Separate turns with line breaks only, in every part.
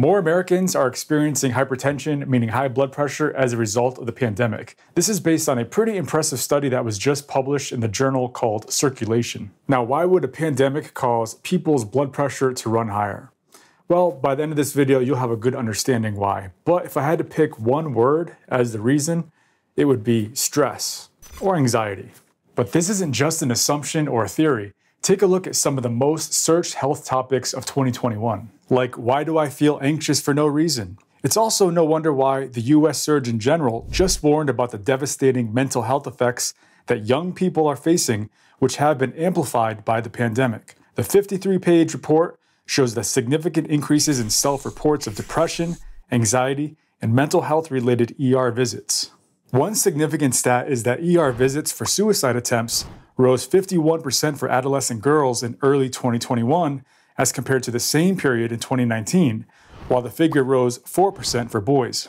More Americans are experiencing hypertension, meaning high blood pressure, as a result of the pandemic. This is based on a pretty impressive study that was just published in the journal called Circulation. Now, why would a pandemic cause people's blood pressure to run higher? Well, by the end of this video, you'll have a good understanding why. But if I had to pick one word as the reason, it would be stress or anxiety. But this isn't just an assumption or a theory. Take a look at some of the most searched health topics of 2021. Like, why do I feel anxious for no reason? It's also no wonder why the US Surgeon General just warned about the devastating mental health effects that young people are facing, which have been amplified by the pandemic. The 53 page report shows that significant increases in self reports of depression, anxiety, and mental health related ER visits. One significant stat is that ER visits for suicide attempts rose 51% for adolescent girls in early 2021 as compared to the same period in 2019, while the figure rose 4% for boys.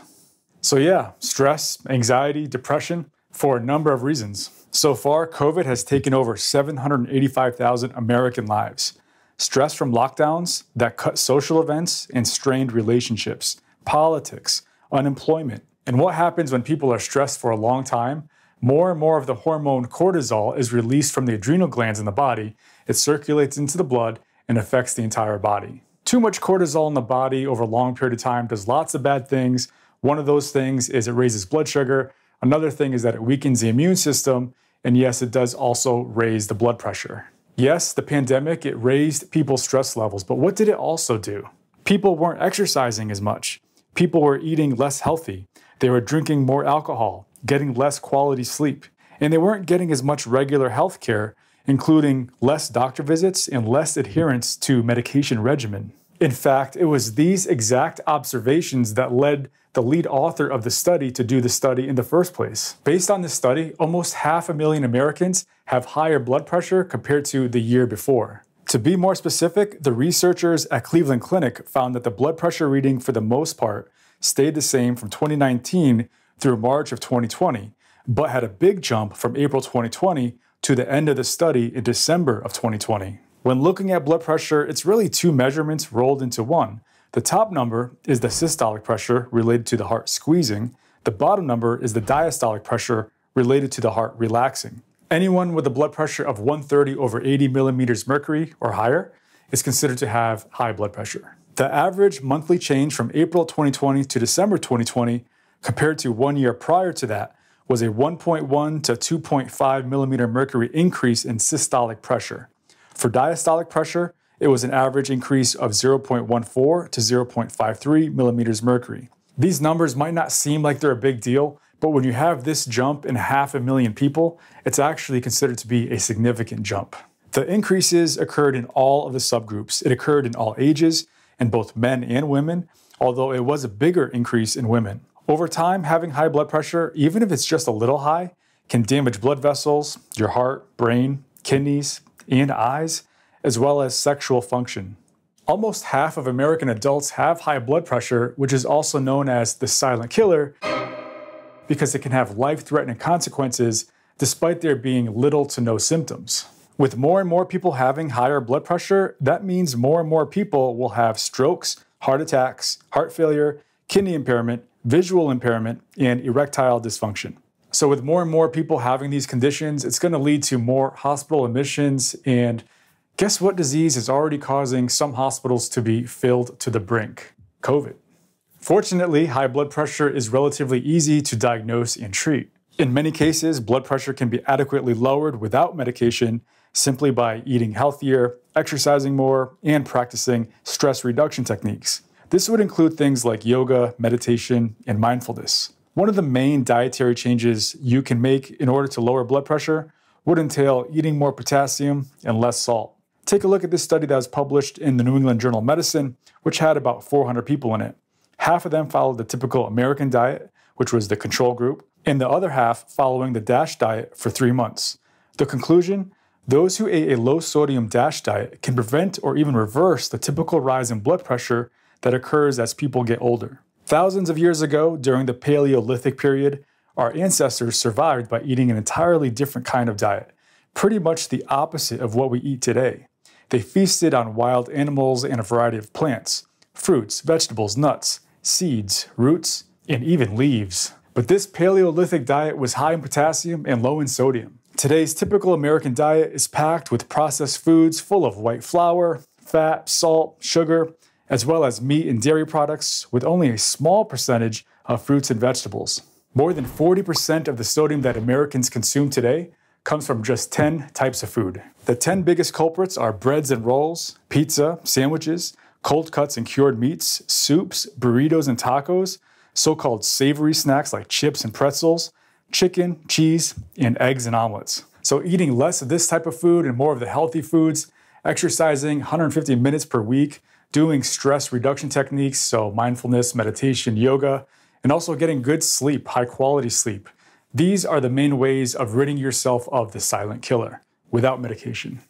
So, yeah, stress, anxiety, depression, for a number of reasons. So far, COVID has taken over 785,000 American lives. Stress from lockdowns that cut social events and strained relationships, politics, unemployment. And what happens when people are stressed for a long time? More and more of the hormone cortisol is released from the adrenal glands in the body. It circulates into the blood and affects the entire body. Too much cortisol in the body over a long period of time does lots of bad things. One of those things is it raises blood sugar. Another thing is that it weakens the immune system. And yes, it does also raise the blood pressure. Yes, the pandemic, it raised people's stress levels, but what did it also do? People weren't exercising as much. People were eating less healthy. They were drinking more alcohol, getting less quality sleep, and they weren't getting as much regular health care including less doctor visits and less adherence to medication regimen. In fact, it was these exact observations that led the lead author of the study to do the study in the first place. Based on this study, almost half a million Americans have higher blood pressure compared to the year before. To be more specific, the researchers at Cleveland Clinic found that the blood pressure reading for the most part stayed the same from 2019 through March of 2020, but had a big jump from April 2020 to the end of the study in December of 2020. When looking at blood pressure, it's really two measurements rolled into one. The top number is the systolic pressure related to the heart squeezing. The bottom number is the diastolic pressure related to the heart relaxing. Anyone with a blood pressure of 130 over 80 millimeters mercury or higher is considered to have high blood pressure. The average monthly change from April 2020 to December 2020 compared to one year prior to that was a 1.1 to 2.5 millimeter mercury increase in systolic pressure. For diastolic pressure, it was an average increase of 0.14 to 0.53 millimeters mercury. These numbers might not seem like they're a big deal, but when you have this jump in half a million people, it's actually considered to be a significant jump. The increases occurred in all of the subgroups. It occurred in all ages, in both men and women, although it was a bigger increase in women. Over time, having high blood pressure, even if it's just a little high, can damage blood vessels, your heart, brain, kidneys, and eyes, as well as sexual function. Almost half of American adults have high blood pressure, which is also known as the silent killer, because it can have life threatening consequences despite there being little to no symptoms. With more and more people having higher blood pressure, that means more and more people will have strokes, heart attacks, heart failure, kidney impairment, visual impairment, and erectile dysfunction. So, with more and more people having these conditions, it's going to lead to more hospital admissions. And guess what disease is already causing some hospitals to be filled to the brink? COVID. Fortunately, high blood pressure is relatively easy to diagnose and treat. In many cases, blood pressure can be adequately lowered without medication simply by eating healthier, exercising more, and practicing stress reduction techniques. This would include things like yoga, meditation, and mindfulness. One of the main dietary changes you can make in order to lower blood pressure would entail eating more potassium and less salt. Take a look at this study that was published in the New England Journal of Medicine, which had about 400 people in it. Half of them followed the typical American diet, which was the control group, and the other half following the DASH diet for three months. The conclusion those who ate a low sodium DASH diet can prevent or even reverse the typical rise in blood pressure that occurs as people get older. Thousands of years ago, during the Paleolithic period, our ancestors survived by eating an entirely different kind of diet, pretty much the opposite of what we eat today. They feasted on wild animals and a variety of plants. fruits, vegetables, nuts, seeds, roots, and even leaves. But this Paleolithic diet was high in potassium and low in sodium. Today's typical American diet is packed with processed foods full of white flour, fat, salt, sugar, as well as meat and dairy products, with only a small percentage of fruits and vegetables. More than 40% of the sodium that Americans consume today comes from just 10 types of food. The 10 biggest culprits are breads and rolls, pizza, sandwiches, cold cuts and cured meats, soups, burritos and tacos, so called savory snacks like chips and pretzels, chicken, cheese, and eggs and omelets. So, eating less of this type of food and more of the healthy foods, exercising 150 minutes per week, doing stress reduction techniques, so mindfulness, meditation, yoga, and also getting good sleep, high quality sleep. These are the main ways of ridding yourself of the silent killer without medication.